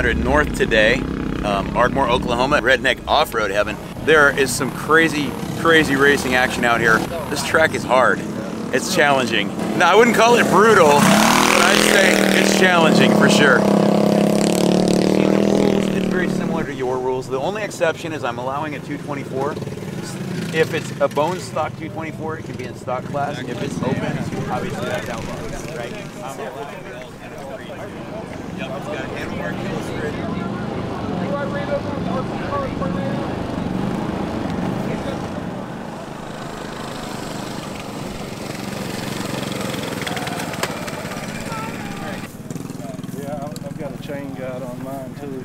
IM100 North today, um, Ardmore, Oklahoma, redneck off-road heaven. There is some crazy, crazy racing action out here. This track is hard. It's challenging. Now, I wouldn't call it brutal, but I'd say it's challenging for sure. It's very similar to your rules. The only exception is I'm allowing a 224. If it's a bone stock 224, it can be in stock class. If it's open, obviously that's outlawed, right? Yep, it's got a handlebar kill strip. Yeah, I've I've got a chain guide on mine too,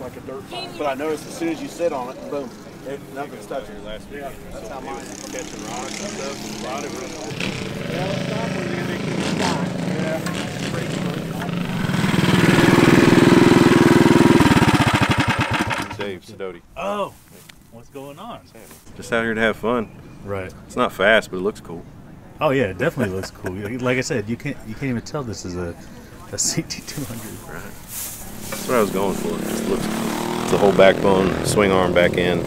like a dirt bike. But I noticed as soon as you sit on it, boom, it, nothing's touching. Last week. That's how mine is. Catching rocks and stuff. A lot of it. Yeah, stop when you're gonna make Yeah. Oh, what's going on? Just out here to have fun. Right. It's not fast, but it looks cool. Oh yeah, it definitely looks cool. Like I said, you can't you can't even tell this is a a CT200. That's what I was going for. It just looks cool. It's the whole backbone, swing arm back end.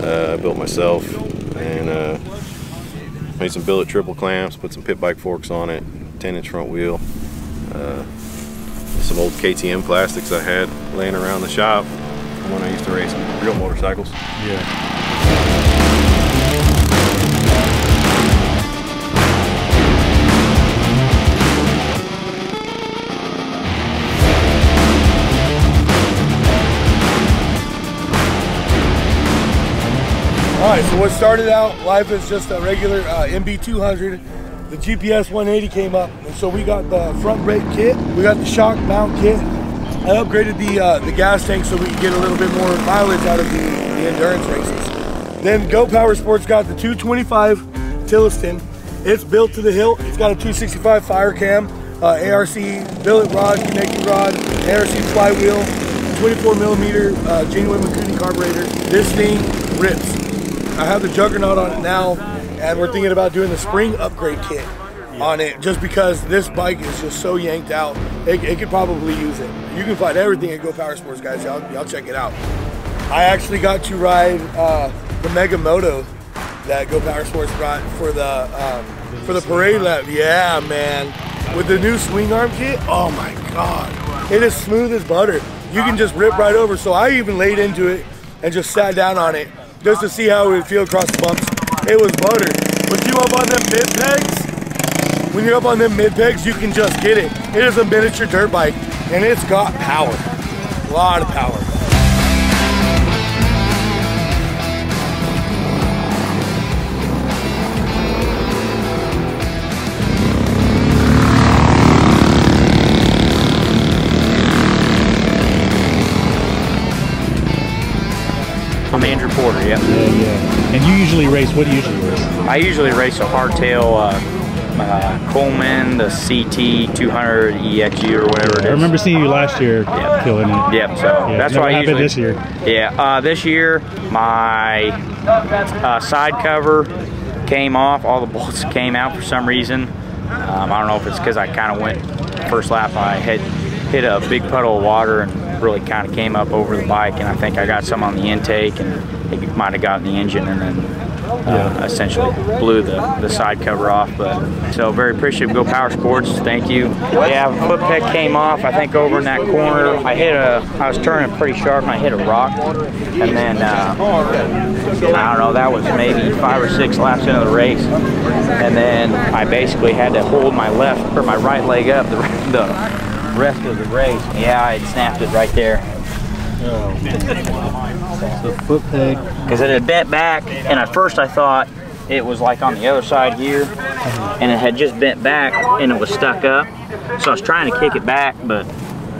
Uh, I built myself and uh, made some billet triple clamps, put some pit bike forks on it, 10 inch front wheel. Uh, some old KTM plastics I had laying around the shop when I used to race real motorcycles. Yeah. All right, so what started out life as just a regular uh, MB200, the GPS 180 came up, and so we got the front brake kit, we got the shock mount kit. I upgraded the uh, the gas tank so we could get a little bit more mileage out of the, the endurance races. Then Go Power Sports got the 225 Tillotson. It's built to the hilt. It's got a 265 fire cam, uh, ARC billet rod, connecting rod, ARC flywheel, 24 millimeter uh, genuine Mikuni carburetor. This thing rips. I have the Juggernaut on it now, and we're thinking about doing the spring upgrade kit on it just because this bike is just so yanked out. It, it could probably use it. You can find everything at Go Power Sports, guys. Y'all, y'all check it out. I actually got to ride uh, the Mega Moto that Go Power Sports brought for the um, for the parade lap. Yeah, man. With the new swing arm kit, oh my god, it is smooth as butter. You can just rip right over. So I even laid into it and just sat down on it just to see how it would feel across the bumps. It was butter. But you up on them mid pegs, when you're up on them mid pegs, you can just get it. It is a miniature dirt bike, and it's got power. A lot of power. I'm Andrew Porter, yep. Yeah, yeah. And you usually race. What do you usually race? I usually race a hardtail uh, uh, Coleman, the CT 200 EXU or whatever it I remember seeing you last year Yeah. killing it. Yep, so Yeah, that's why I happened usually. this year. Yeah, uh, this year my uh, side cover came off. All the bolts came out for some reason. Um, I don't know if it's because I kind of went first lap. I had hit a big puddle of water and really kind of came up over the bike, and I think I got some on the intake, and it might have gotten the engine, and then uh, essentially blew the, the side cover off. But so very appreciative. Go Power Sports, thank you. Yeah, foot peg came off. I think over in that corner, I hit a. I was turning pretty sharp, and I hit a rock, and then uh, I don't know. That was maybe five or six laps into the race, and then I basically had to hold my left or my right leg up the, the rest of the race. Yeah, I had snapped it right there. So foot peg. because it had bent back and at first I thought it was like on the other side here and it had just bent back and it was stuck up so I was trying to kick it back but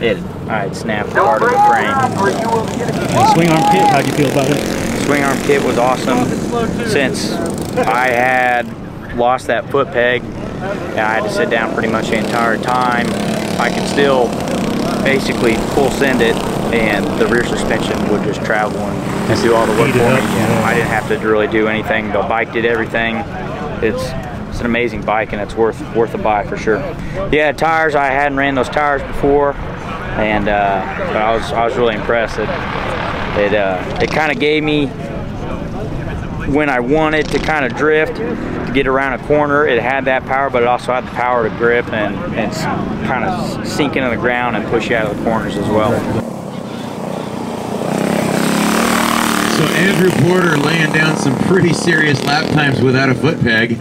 it I had snapped part of the frame swing arm kit. How'd you feel about it? swing arm kit was awesome since I had lost that foot peg and I had to sit down pretty much the entire time I could still basically full send it and the rear suspension would just travel and, and do all the work for me. yeah. I didn't have to really do anything. The bike did everything. It's it's an amazing bike and it's worth worth a buy for sure. Yeah, tires. I hadn't ran those tires before. and uh, but I was I was really impressed. It it uh, it kind of gave me when I wanted to kind of drift, to get around a corner, it had that power, but it also had the power to grip and, and kind of sink into the ground and push you out of the corners as well. So Andrew Porter laying down some pretty serious lap times without a foot peg. It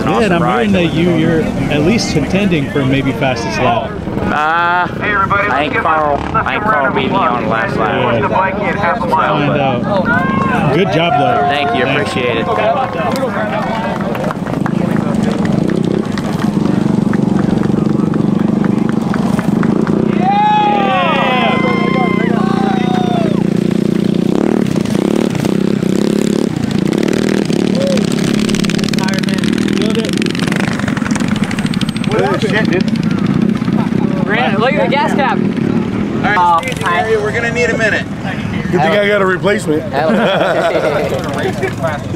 an awesome and I'm ride. hearing that you, you're at least contending for maybe fastest lap. Uh, hey everybody, I think Carl, I think Carl beat me on the last lap. Find out. Good job, though. Thank you, appreciate it. Brandon, look at the gas cap. All right, Harry, we're gonna need a minute. Good thing I got a replacement. That'll,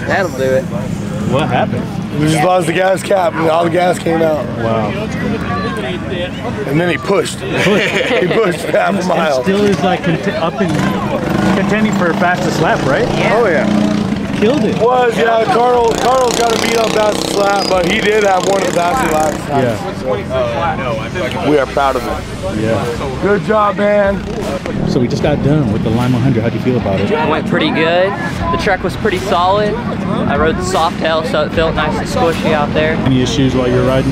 that'll do it. What happened? We just lost the gas cap and all the gas came out. Wow. And then he pushed. he pushed half a And mile. still is like cont- up in contending for a fastest lap, right? Yeah. Oh yeah. Killed it. Was yeah, Carl Carl's got a beat up fastest lap, but he did have one of the fastest laps. Yeah. We are proud of him. Yeah. Good job, man. So we just got done with the Lime 100. How do you feel about it? It went pretty good. The truck was pretty solid. I rode the soft tail, so it felt nice and squishy out there. Any issues while you're riding?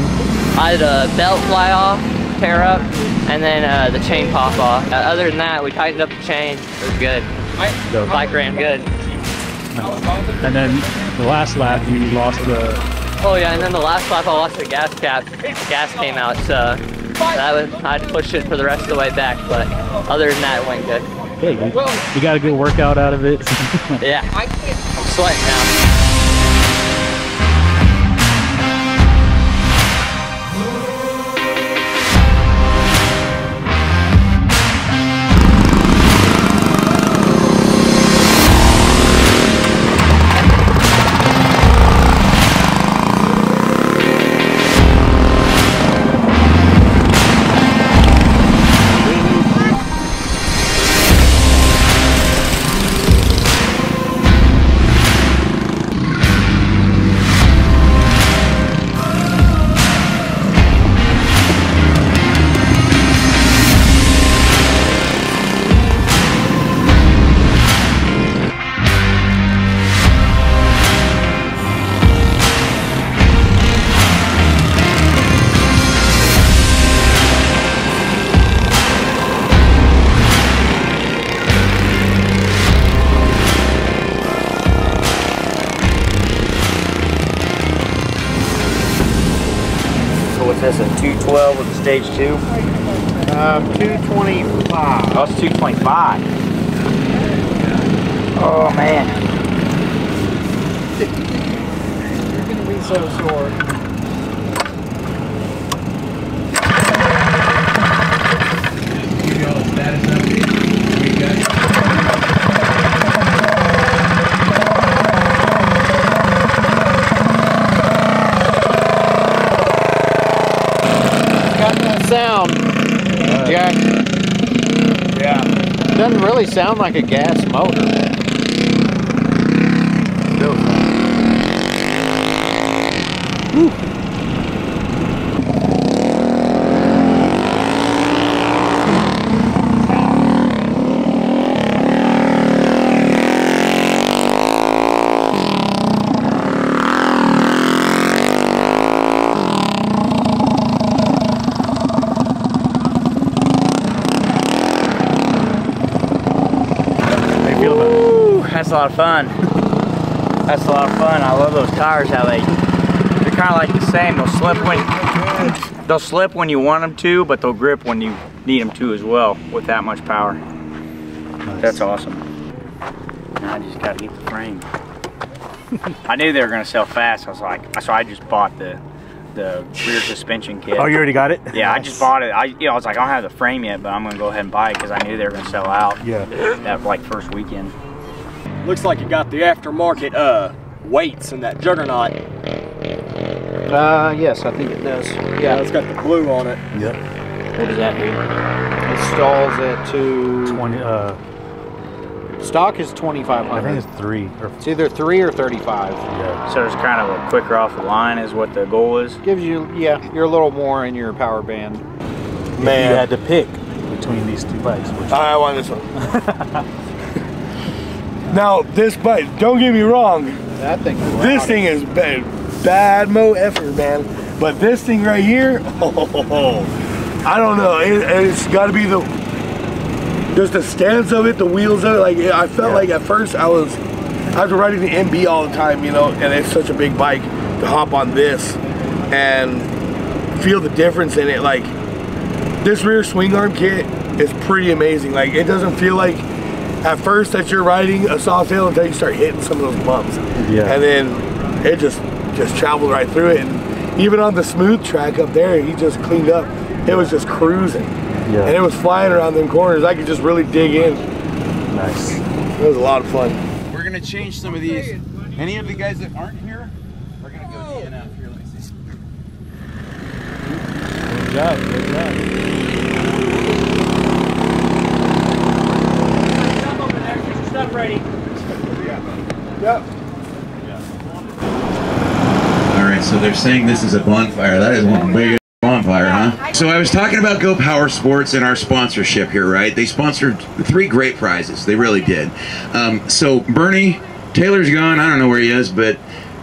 I had a belt fly off, tear up, and then uh, the chain pop off. Uh, other than that, we tightened up the chain. It was good. Dope. Bike ran good. And then the last lap, you lost the. Oh yeah, and then the last lap I lost the gas cap. Gas came out, so that was I had to push it for the rest of the way back. But other than that, it went good. Hey, you, you got a good workout out of it. Yeah, I'm sweating now. 212 with a stage two? Um, 225. Oh, it's 225. Oh man. You're gonna be so sore. Got that sound, Jack. Yeah. Doesn't really sound like a gas motor. How that's a lot of fun. That's a lot of fun. I love those tires. How they they're kind of like the same. They'll slip when they'll slip when you want them to, but they'll grip when you need them to as well with that much power. That's awesome. Now I just got to get the frame. I knew they were gonna sell fast. I was like, so I just bought the the rear suspension kit. Oh, you already got it? Yeah, I just bought it. I, you know, I was like, I don't have the frame yet, but I'm gonna go ahead and buy it because I knew they were gonna sell out. Yeah. That like first weekend. Looks like you got the aftermarket uh, weights in that juggernaut. Uh, yes, I think it does. Yeah, it's got the blue on it. Yep. What does that mean? It stalls at two. 20, uh, Stock is 2500. I think it's three. Or, It's either three or 35. yeah. So it's kind of a quicker off the line is what the goal is. Gives you, yeah, you're a little more in your power band. Man. If you had to pick between these two bikes, which I want this one. now, this bike, don't get me wrong, That thing. this thing is bad, bad mo effort, man. But this thing right here, oh, I don't know. It, it's got to be the just the stance of it, the wheels of it. Like I felt like at first I was I was riding the MB all the time, you know, and it's such a big bike to hop on this and feel the difference in it. Like this rear swing arm kit is pretty amazing. Like it doesn't feel like at first that you're riding a Softail until you start hitting some of those bumps. Yeah. And then it just just traveled right through it. And even on the smooth track up there, he just cleaned up. It was just cruising. Yeah. And it was flying around them corners. I could just really dig in. nice. It was a lot of fun. We're gonna change some of these. Any of the guys that aren't here, we're gonna go DNF. Here, let me see. Good job. Good job. All right, so they're saying this is a bonfire. That is one big bonfire, huh? So I was talking about Go Power Sports and our sponsorship here, right? They sponsored three great prizes. They really did. Um, so Bernie Taylor's gone. I don't know where he is, but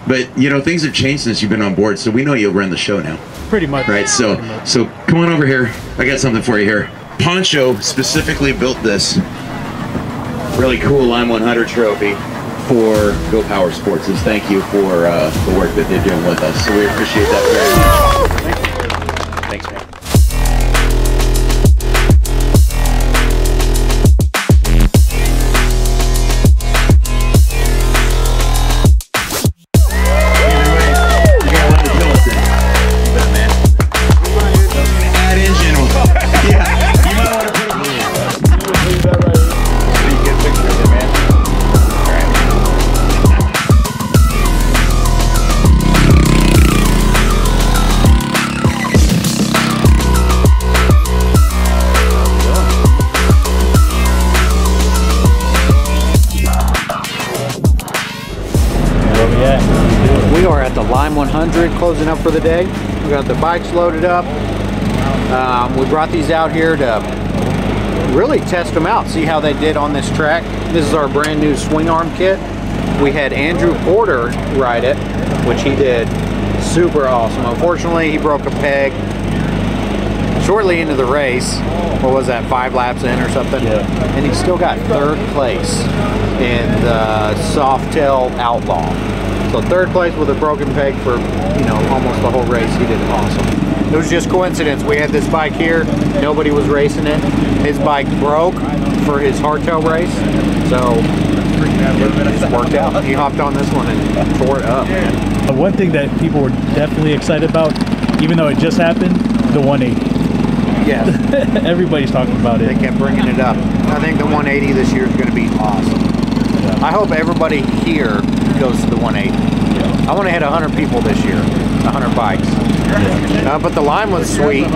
but you know things have changed since you've been on board. So we know you'll run the show now. Pretty much. Right, so so come on over here. I got something for you here. Poncho specifically built this really cool Lime 100 trophy for Go Power Sports. As thank you for uh, the work that they're doing with us. So we appreciate that very much. 100 closing up for the day. We got the bikes loaded up. Um, we brought these out here to really test them out, see how they did on this track. This is our brand new swing arm kit. We had Andrew Porter ride it, which he did super awesome. Unfortunately, he broke a peg shortly into the race. What was that, five laps in or something? Yeah. And he still got third place in the Softail Outlaw. So third place with a broken peg for, you know, almost the whole race. He did awesome. It was just coincidence. We had this bike here. Nobody was racing it. His bike broke for his hardtail race. So it just worked out. He hopped on this one and tore it up. Uh, One thing that people were definitely excited about, even though it just happened, the 180. Yeah. Everybody's talking about it. They kept bringing it up. I think the 180 this year is going to be awesome. I hope everybody here goes to the 180. I want to hit 100 people this year, 100 bikes. Uh, but the line was sweet.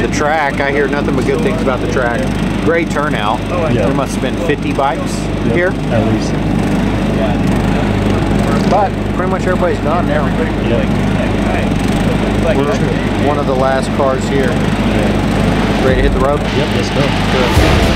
The track, I hear nothing but good things about the track. Great turnout. Yeah. There must have been 50 bikes here, At least. but pretty much everybody's gone now. We're one of the last cars here. Ready to hit the road? Yep, let's go. Good.